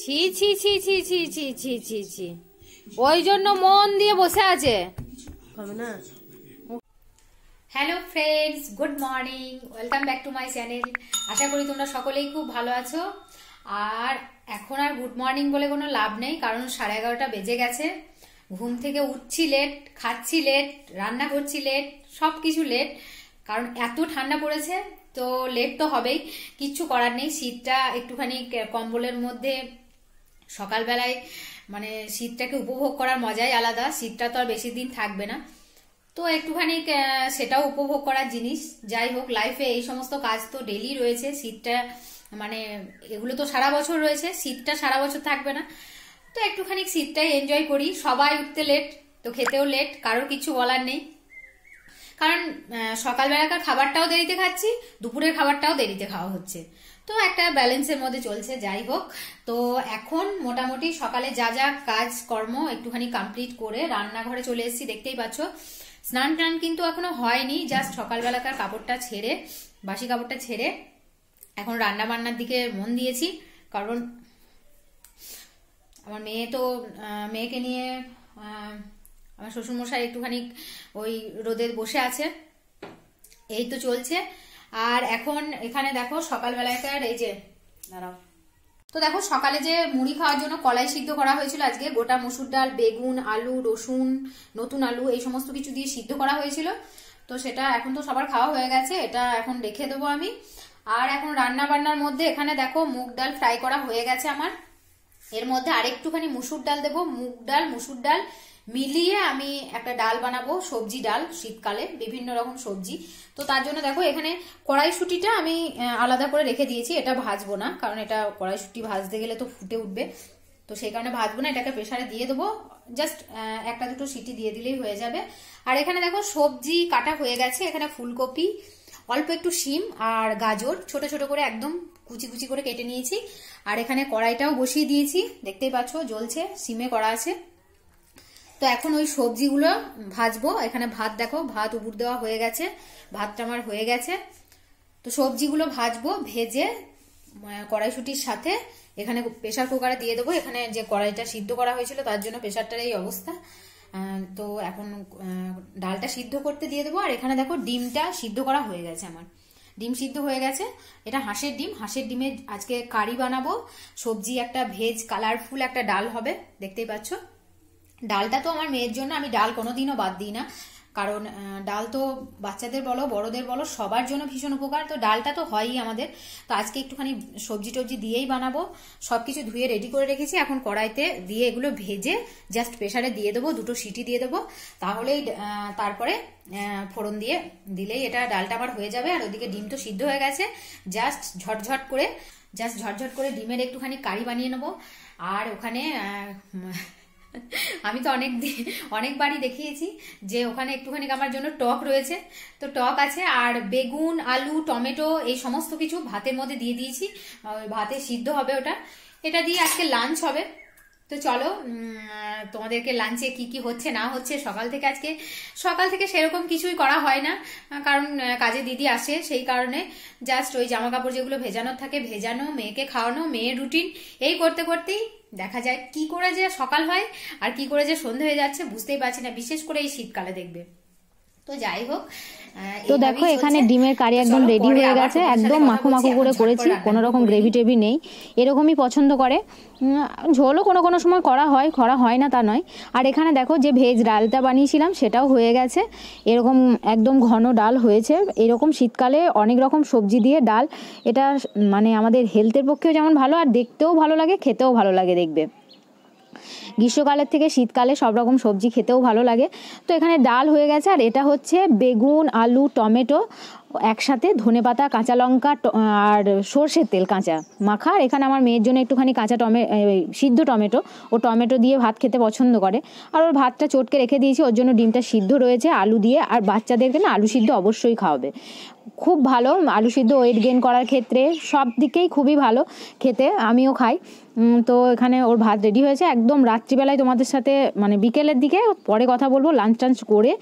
ছি ছি ছি ছি ছি ছি ছি ছি ছি। ওই জন্য মন দিয়ে বসে আছে। না? Hello friends good morning welcome back to my channel আশা করি তোমরা সকলেই খুব ভালো আছো। আর এখন আর গুড মর্নিং বলে কোনো লাভ নেই কারণ সাড়ে এগারোটা বেজে গেছে। ঘুম থেকে উঠছি লেট খাচ্ছি লেট রান্না করছি লেট সব কিছু লেট কারণ এত ঠান্ডা পড়েছে তো লেট তো হবেই। কিচ্ছু করার নেই শীতটা একটুখানি কম্বলের মধ্যে সকালবেলায় মানে শীতটাকে উপভোগ করার মজাই আলাদা, শীতটা তো আর বেশি দিন থাকবে না। তো একটুখানি সেটাও উপভোগ করার জিনিস। যাই হোক লাইফে এই সমস্ত কাজ তো ডেলি রয়েছে। শীতটা মানে এগুলো তো সারা বছর রয়েছে। শীতটা সারা বছর থাকবে না। তো একটুখানি শীতটাই এনজয় করি। সবাই উঠতে লেট তো খেতেও লেট কারোর কিছু বলার নেই। কারণ সকালবেলাকার খাবারটাও দেরিতে খাচ্ছি, দুপুরের খাবারটাও দেরিতে খাওয়া হচ্ছে। তো একটা ব্যালেন্সের মধ্যে চলছে, যাই হোক। তো এখন মোটামুটি সকালে যা যা কাজ কর্ম একটুখানি কমপ্লিট করে রান্নাঘরে চলে এসেছি, দেখতেই পাচ্ছ। স্নান টান কিন্তু এখনও হয়নি জাস্ট সকালবেলাকার কাপড়টা ছেড়ে, বাসি কাপড়টা ছেড়ে এখন রান্না বান্নার দিকে মন দিয়েছি। কারণ আমার মেয়ে তো মেয়েকে নিয়ে আমার শ্বশুরমশাই একটুখানি ওই রোদে বসে আছে। এই তো চলছে। আর এখন এখানে দেখো সকালবেলাকার এই যে, দাঁড়াও। তো দেখো সকালে যে মুড়ি খাওয়ার জন্য কলাই সিদ্ধ করা হয়েছিল আজকে, গোটা মসুর ডাল, বেগুন, আলু, রসুন, নতুন আলু, এই সমস্ত কিছু দিয়ে সিদ্ধ করা হয়েছিল। তো সেটা এখন তো সবার খাওয়া হয়ে গেছে, এটা এখন রেখে দেবো আমি। আর এখন রান্না বান্নার মধ্যে এখানে দেখো মুগ ডাল ফ্রাই করা হয়ে গেছে আমার। এর মধ্যে আরেকটুখানি মুসুর ডাল দেবো, মুগ ডাল, মুসুর ডাল মিলিয়ে আমি একটা ডাল বানাবো, সবজি ডাল, শীতকালে বিভিন্ন রকম সবজি। তো তার জন্য দেখো, এখানে কড়াইশুটিটা আমি আলাদা করে রেখে দিয়েছি, এটা ভাজবো না, কারণ এটা কড়াইশুটি ভাজতে গেলে তো ফুটে উঠবে। তো সেই কারণে ভাজবো না, এটাকে প্রেসারে দিয়ে দেবো। জাস্ট একটা দুটো সিটি দিয়ে দিলেই হয়ে যাবে। আর এখানে দেখো, সবজি কাটা হয়ে গেছে, এখানে ফুলকপি, অল্প একটু শিম আর গাজর, ছোট ছোট করে একদম কুচি কুচি করে কেটে নিয়েছি। আর এখানে কড়াইটাও বসিয়ে দিয়েছি, দেখতেই পাচ্ছ, জ্বলছে সিমে করা আছে। তো এখন ওই সবজিগুলো ভাজবো। এখানে ভাত দেখো, ভাত উপুর দেওয়া হয়ে গেছে, ভাতটা আমার হয়ে গেছে। তো সবজিগুলো ভাজবো, ভেজে কড়াইশুটির সাথে এখানে প্রেশার কুকারে দিয়ে দেবো। এখানে যে কড়াইটা সিদ্ধ করা হয়েছিল তার জন্য প্রেশারটার এই অবস্থা। তো এখন ডালটা সিদ্ধ করতে দিয়ে দেবো। আর এখানে দেখো ডিমটা সিদ্ধ করা হয়ে গেছে আমার। ডিম সিদ্ধ হয়ে গেছে। এটা হাঁসের ডিম। হাঁসের ডিমে আজকে কারি বানাবো। সবজি একটা ভেজ কালারফুল একটা ডাল হবে। দেখতেই পাচ্ছ? ডালটা তো আমার মেয়ের জন্য, আমি ডাল কোনোদিনও বাদ দিই না। কারণ ডাল তো বাচ্চাদের বলো, বড়দের বলো, সবার জন্য ভীষণ উপকার। তো ডালটা তো হয়ই আমাদের। তো আজকে একটুখানি সবজি টবজি দিয়েই বানাবো। সব কিছু ধুয়ে রেডি করে রেখেছি। এখন কড়াইতে দিয়ে এগুলো ভেজে জাস্ট প্রেসারে দিয়ে দেবো, দুটো সিটি দিয়ে দেবো। তাহলেই তারপরে ফোড়ন দিয়ে দিলেই এটা ডালটা আবার হয়ে যাবে। আর ওদিকে ডিম তো সিদ্ধ হয়ে গেছে। জাস্ট ঝটঝট করে জাস্ট ঝটঝট করে ডিমের একটুখানি কারি বানিয়ে নেব। আর ওখানে আমি তো অনেক অনেকবারই দেখিয়েছি যে ওখানে একটুখানি আমার জন্য টক রয়েছে। তো টক আছে আর বেগুন, আলু, টমেটো এই সমস্ত কিছু ভাতের মধ্যে দিয়ে দিয়েছি। ভাতে সিদ্ধ হবে ওটা। এটা দিয়ে আজকে লাঞ্চ হবে। তো চলো তোমাদেরকে লাঞ্চে কি কি হচ্ছে, না হচ্ছে, সকাল থেকে আজকে সকাল থেকে সেরকম কিছুই করা হয় না। কারণ কাজে দিদি আসে সেই কারণে। জাস্ট ওই জামা কাপড় যেগুলো ভেজানো থাকে, ভেজানো, মেয়েকে খাওয়ানো, মেয়ের রুটিন এই করতে করতেই দেখা যায় কি করে যে সকাল হয় আর কি করে যে সন্ধে হয়ে যাচ্ছে বুঝতেই পারছি না, বিশেষ করে এই শীতকালে দেখবে। তো যাই হোক তো দেখো এখানে ডিমের কারি একদম রেডি হয়ে গেছে একদম মাখো মাখো করে করেছি কোনো রকম গ্রেভি টেভি নেই। এরকমই পছন্দ করে। ঝোলও কোনো কোনো সময় করা হয় করা হয় না তা নয়। আর এখানে দেখো যে ভেজ ডালটা বানিয়েছিলাম সেটাও হয়ে গেছে। এরকম একদম ঘন ডাল হয়েছে। এরকম শীতকালে অনেক রকম সবজি দিয়ে ডাল এটা মানে আমাদের হেলথের পক্ষেও যেমন ভালো আর দেখতেও ভালো লাগে খেতেও ভালো লাগে দেখবে। গ্রীষ্মকালের থেকে শীতকালে সব রকম সবজি খেতেও ভালো লাগে। তো এখানে ডাল হয়ে গেছে আর এটা হচ্ছে বেগুন, আলু, টমেটো একসাথে ধনেপাতা কাঁচা লঙ্কা আর সর্ষের তেল, কাঁচা মাখা। আর এখানে আমার মেয়ের জন্য একটুখানি কাঁচা টমে সিদ্ধ টমেটো। ও টমেটো দিয়ে ভাত খেতে পছন্দ করে। আর ওর ভাতটা চটকে রেখে দিয়েছি। ওর জন্য ডিমটা সিদ্ধ রয়েছে, আলু দিয়ে। আর বাচ্চাদেরকে না আলু সিদ্ধ অবশ্যই খাওয়াবে। খুব ভালো আলু সিদ্ধ, ওয়েট গেন করার ক্ষেত্রে সব দিকেই খুবই ভালো খেতে। আমিও খাই। তো এখানে ওর ভাত রেডি হয়েছে। একদম রাত্রিবেলায় তোমাদের সাথে মানে বিকেলের দিকে পরে কথা বলব, লাঞ্চ টাঞ্চ করে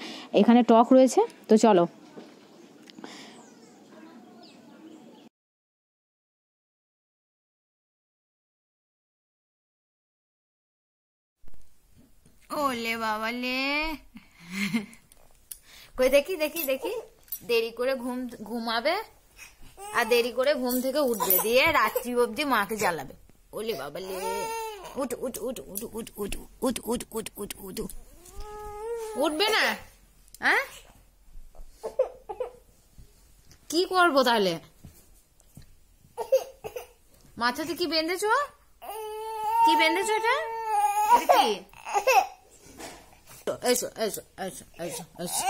এখানে টক রয়েছে। তো চলো। ওলে বাবা লে কই দেখি দেখি দেখি দেরি করে ঘুম ঘুমাবে আর দেরি করে ঘুম থেকে উঠবে দিয়ে রাত্রি অবধি মাকে জ্বালাবে ওলে বাবা উঠ উঠ উঠ উঠ উঠ উঠ উঠ উঠ উঠ উঠ উঠ উঠবে না হ্যাঁ কি করব তাহলে মাথাতে কি বেঁধেছো কি বেঁধেছো এটা এটা কি এসো এসো এসো এসো এসো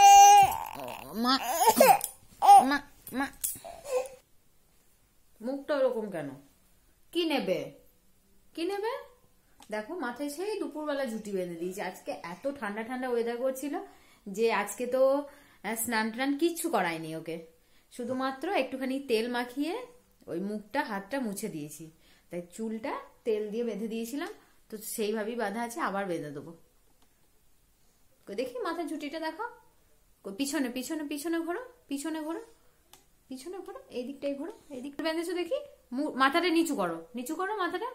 মা মা মা মুখটা ওরকম কেন কি নেবে? কি নেবে? দেখো, মাথায় সেই দুপুরবেলা জুটি বেঁধে দিয়েছে। আজকে এত ঠান্ডা ঠান্ডা ওয়েদার করছিল যে আজকে তো স্নান টান কিচ্ছু করায়নি ওকে। শুধুমাত্র একটুখানি তেল মাখিয়ে ওই মুখটা, হাতটা মুছে দিয়েছি। তাই চুলটা তেল দিয়ে বেঁধে দিয়েছিলাম। তো সেইভাবেই বাঁধা আছে, আবার বেঁধে দেবো। দেখি মাথার ঝুটিটা দেখো পিছনে পিছনে পিছনে ঘোরো পিছনে ঘোরো পিছনে ঘোরো এই দিকটাই ঘোরো এই দিকটা বেঁধেছো দেখি মাথাটা নিচু করো নিচু করো মাথাটা।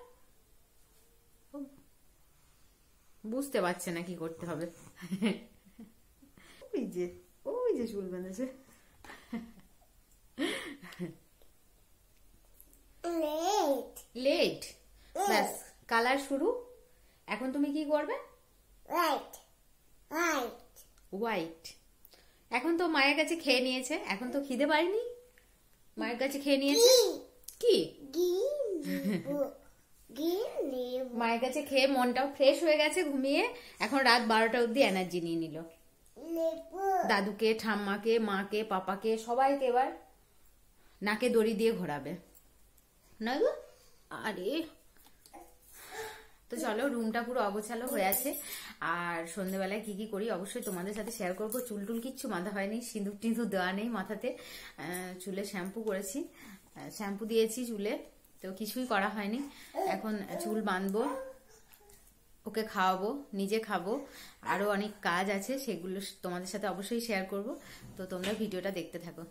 বুঝতে পারছে না কি করতে হবে। ওই যে ওই যে চুল বেঁধেছে। Late. লেট ব্যাস কালার শুরু। এখন তুমি কি করবে? Right. হোয়াইট এখন তো মায়ের কাছে খেয়ে নিয়েছে। এখন তো খিদে পায়নি? মায়ের কাছে খেয়ে নিয়েছে? কি. মায়ের কাছে খেয়ে মনটাও ফ্রেশ হয়ে গেছে ঘুমিয়ে। এখন রাত বারোটা অবধি এনার্জি নিয়ে নিল। দাদুকে ঠাম্মাকে মাকে পাপাকে সবাইকে এবার নাকে দড়ি দিয়ে ঘোরাবে। না আরে! তো চলো রুমটা পুরো অগোছালো হয়ে আছে। আর সন্ধ্যেবেলায় কি কি করি, অবশ্যই তোমাদের সাথে শেয়ার করব। চুল টুল কিচ্ছু বাঁধা হয়নি, সিঁদুর টিঁদুর দেওয়া নেই মাথাতে। চুলে শ্যাম্পু করেছি। শ্যাম্পু দিয়েছি চুলে, তো কিছুই করা হয়নি। এখন চুল বাঁধবো, ওকে খাওয়াবো, নিজে খাব। আরও অনেক কাজ আছে, সেগুলো তোমাদের সাথে অবশ্যই শেয়ার করব। তো তোমরা ভিডিওটা দেখতে থাকো।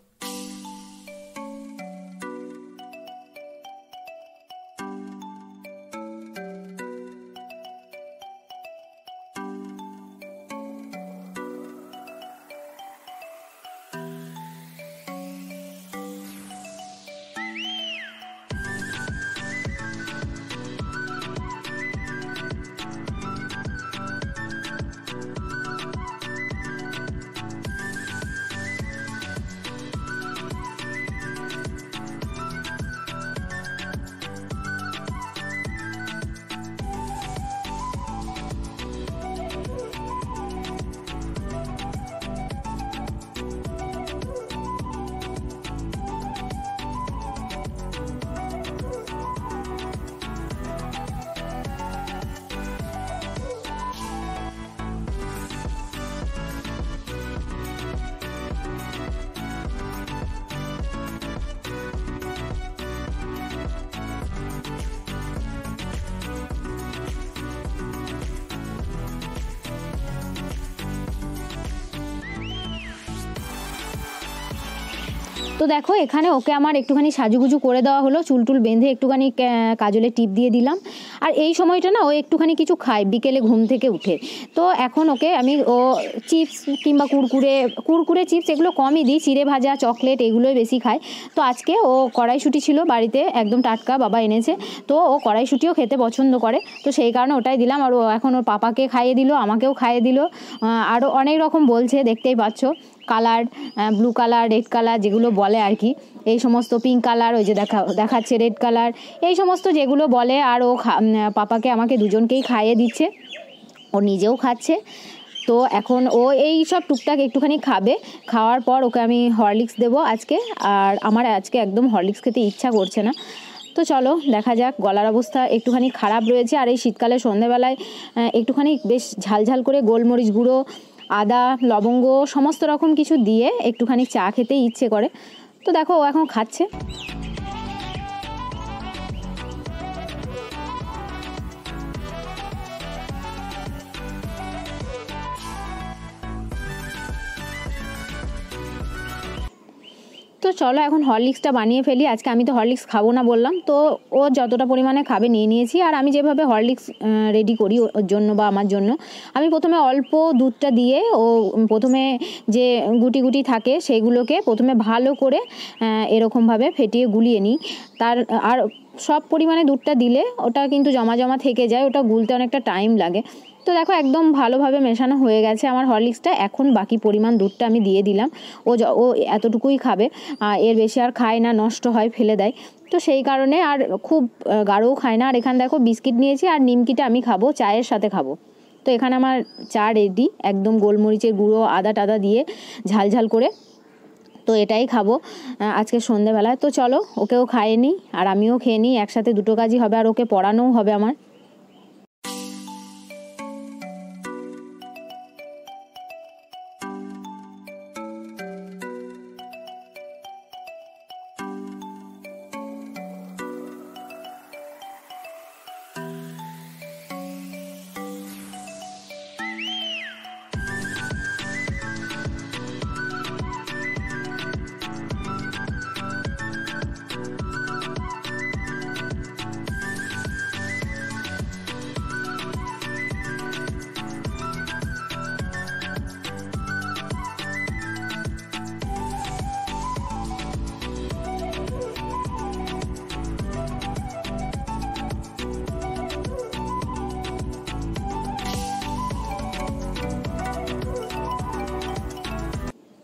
তো দেখো, এখানে ওকে আমার একটুখানি সাজুগুজু করে দেওয়া হলো। চুল টুল বেঁধে একটুখানি কাজলে টিপ দিয়ে দিলাম। আর এই সময়টা না, ও একটুখানি কিছু খায়, বিকেলে ঘুম থেকে উঠে। তো এখন ওকে আমি, ও চিপস কিংবা কুরকুরে কুরকুরে চিপস এগুলো কমই দিই, চিড়ে ভাজা, চকলেট এগুলোই বেশি খায়। তো আজকে ও কড়াইশুটি ছিল বাড়িতে, একদম টাটকা বাবা এনেছে। তো ও কড়াইশুটিও খেতে পছন্দ করে। তো সেই কারণে ওটাই দিলাম। আর ও এখন ওর পাপাকে খাইয়ে দিল, আমাকেও খাইয়ে দিল। আরও অনেক রকম বলছে, দেখতেই পাচ্ছ। Colour blue colour, red colour যেগুলো বলে আর কি। এই সমস্ত পিঙ্ক কালার ওই যে দেখা, দেখাচ্ছে রেড কালার এই সমস্ত যেগুলো বলে আর ও পাপাকে আমাকে দুজনকেই খাইয়ে দিচ্ছে। ও নিজেও খাচ্ছে। তো এখন ও এই সব টুকটাক একটুখানি খাবে। খাওয়ার পর ওকে আমি হরলিক্স দেবো আজকে। আর আমার আজকে একদম হরলিক্স খেতে ইচ্ছা করছে না। তো চলো, দেখা যাক, গলার অবস্থা একটুখানি খারাপ রয়েছে। আর এই শীতকালে সন্ধেবেলায় একটুখানি বেশ ঝালঝাল করে গোলমরিচ গুঁড়ো, আদা, লবঙ্গ, সমস্ত রকম কিছু দিয়ে একটুখানি চা খেতে ইচ্ছে করে। তো দেখো ও এখন খাচ্ছে। তো চলো এখন হরলিক্সটা বানিয়ে ফেলি। আজকে আমি তো হরলিক্স খাব না বললাম। তো ও যতটা পরিমাণে খাবে নিয়ে নিয়েছি। আর আমি যেভাবে হরলিক্স রেডি করি ওর জন্য বা আমার জন্য, আমি প্রথমে অল্প দুধটা দিয়ে ও প্রথমে যে গুটি গুটি থাকে সেগুলোকে প্রথমে ভালো করে এরকমভাবে ফেটিয়ে গুলিয়ে নিই। তার, আর সব পরিমাণে দুধটা দিলে ওটা কিন্তু জমা জমা থেকে যায়, ওটা গুলতে অনেকটা টাইম লাগে। তো দেখো, একদম ভালোভাবে মেশানো হয়ে গেছে আমার হরলিক্সটা। এখন বাকি পরিমাণ দুধটা আমি দিয়ে দিলাম। ও ও এতটুকুই খাবে। এর বেশি আর খায় না, নষ্ট হয়, ফেলে দেয়। তো সেই কারণে আর খুব গাঢ়ও খায় না। আর এখানে দেখো, বিস্কিট নিয়েছি আর নিমকিটা আমি খাব, চায়ের সাথে খাব। তো এখানে আমার চা রেডি একদম গোলমরিচের গুঁড়ো, আদা টাদা দিয়ে ঝাল ঝাল করে। তো এটাই খাব আজকে সন্ধেবেলায়। তো চলো, ওকেও খাইয়ে নিই, আর আমিও খেয়ে নিই, একসাথে দুটো কাজই হবে, আর ওকে পড়ানোও হবে আমার।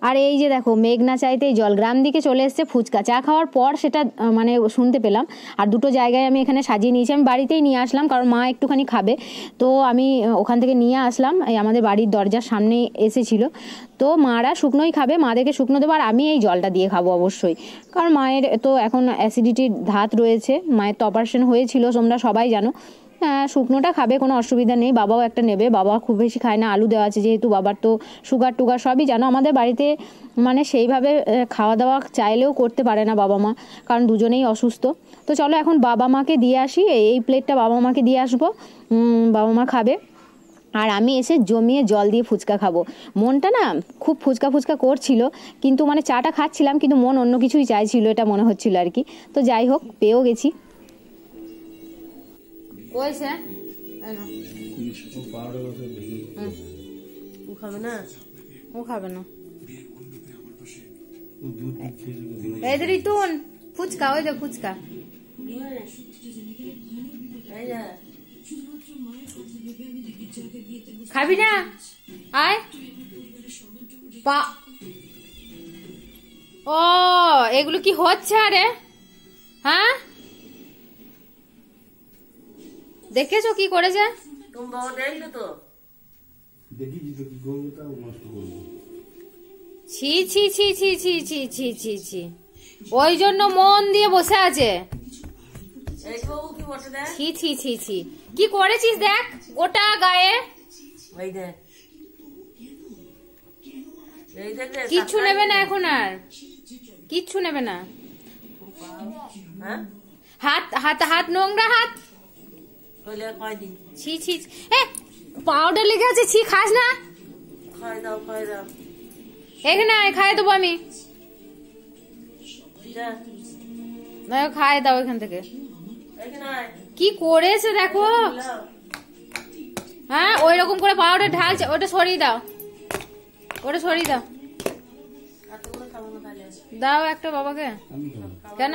আর এই যে দেখো মেঘ না চাইতেই জল গ্রাম দিকে চলে এসছে ফুচকা। চা খাওয়ার পর সেটা মানে শুনতে পেলাম। আর দুটো জায়গায় আমি এখানে সাজিয়ে নিয়েছি। আমি বাড়িতেই নিয়ে আসলাম, কারণ মা একটুখানি খাবে। তো আমি ওখান থেকে নিয়ে আসলাম। এই আমাদের বাড়ির দরজার সামনেই এসেছিল। তো মারা শুকনোই খাবে, মাদেরকে শুকনো দেবো, আর আমি এই জলটা দিয়ে খাব অবশ্যই। কারণ মায়ের তো এখন অ্যাসিডিটির ধাত রয়েছে, মায়ের তো অপারেশন হয়েছিল, তোমরা সবাই জানো। শুকনোটা খাবে, কোনো অসুবিধা নেই। বাবাও একটা নেবে, বাবা খুব বেশি খায় না, আলু দেওয়া আছে যেহেতু, বাবার তো সুগার টুগার সবই জানো। আমাদের বাড়িতে মানে সেইভাবে খাওয়া দাওয়া চাইলেও করতে পারে না বাবা মা, কারণ দুজনেই অসুস্থ। তো চলো এখন বাবা মাকে দিয়ে আসি, এই- এই প্লেটটা বাবা মাকে দিয়ে আসব। বাবা মা খাবে। আর আমি এসে জমিয়ে জল দিয়ে ফুচকা খাব। মনটা না খুব ফুচকা ফুচকা করছিল, কিন্তু মানে চাটা খাচ্ছিলাম, কিন্তু মন অন্য কিছুই চাইছিল, এটা মনে হচ্ছিল আর কি। তো যাই হোক, পেয়েও গেছি। কইছে ও খাবে না ও খাবে না এই যে রিতুন ফুচকা ওই ফুচকা খাবি না আয় পা ও এগুলো কি হচ্ছে আরে হ্যাঁ দেখেছ কি করেছে? তুমি বাবা দেখলে তো? দেখি তো কি করব নষ্ট করব। ছি ছি ছি ছি ছি ছি ছি ছি ছি। ওই জন্য মন দিয়ে বসে আছে। এই যে বাবু কি বসে ছি ছি ছি ছি। কি করেছিস দেখ? গোটা গায়ে। দেখ। কিচ্ছু নেবে না এখন আর। কিচ্ছু নেবে না। হ্যাঁ? হাত হাত হাত নোংরা হাত। কইলে ছি ছি। এ পাউডার লেগে আছে ছি খাস না। খাই দাও খাই দাও। এখানে আয় খাই দেবো আমি। খাই দাও এখান থেকে। কি করেছে দেখো? হ্যাঁ ওই রকম করে পাউডার ঢালছে ওটা সরিয়ে দাও। ওটা সরিয়ে দাও। দাও একটা বাবাকে। কেন?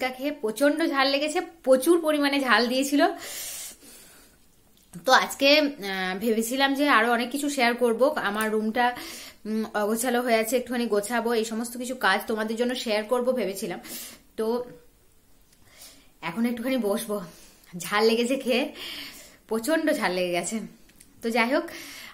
ফুচকা খেয়ে প্রচণ্ড ঝাল লেগেছে, প্রচুর পরিমাণে ঝাল দিয়েছিল। তো আজকে ভেবেছিলাম যে আরও অনেক কিছু শেয়ার করব। আমার রুমটা অগোছালো হয়ে আছে, একটুখানি গোছাবো, এই সমস্ত কিছু কাজ তোমাদের জন্য শেয়ার করব ভেবেছিলাম। তো এখন একটুখানি বসবো। ঝাল লেগেছে খেয়ে প্রচণ্ড ঝাল লেগে গেছে। তো যাই হোক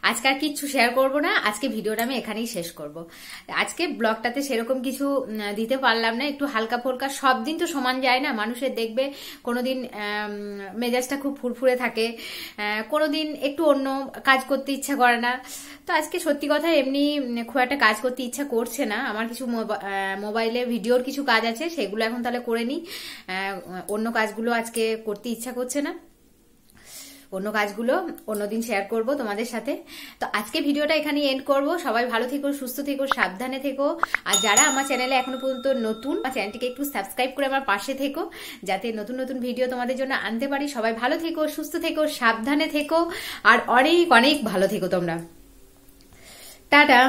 আজকে আর কিচ্ছু শেয়ার করব না। আজকে ভিডিওটা আমি এখানেই শেষ করব। আজকে ব্লগটাতে সেরকম কিছু দিতে পারলাম না। একটু হালকা ফুলকা, সব দিন তো সমান যায় না। মানুষের দেখবে কোনোদিন মেজাজটা খুব ফুরফুরে থাকে। কোনোদিন একটু অন্য কাজ করতে ইচ্ছা করে না। তো আজকে সত্যি কথা, এমনি খুব একটা কাজ করতে ইচ্ছা করছে না। আমার কিছু মোবা- মোবাইলে ভিডিওর কিছু কাজ আছে, সেগুলো এখন তাহলে করে নিই। অন্য কাজগুলো আজকে করতে ইচ্ছা করছে না। অন্য কাজগুলো অন্যদিন শেয়ার করব তোমাদের সাথে। তো আজকে ভিডিওটা এখানে এন্ড করব। সবাই ভালো থেকো, সুস্থ থেকো, সাবধানে থেকো। আর যারা আমার চ্যানেলে এখনও পর্যন্ত নতুন, আমার চ্যানেলটিকে একটু সাবস্ক্রাইব করে আমার পাশে থেকো, যাতে নতুন নতুন ভিডিও তোমাদের জন্য আনতে পারি। সবাই ভালো থেকো, সুস্থ থেকো, সাবধানে থেকো। আর অনেক অনেক ভালো থেকো তোমরা। টাটা!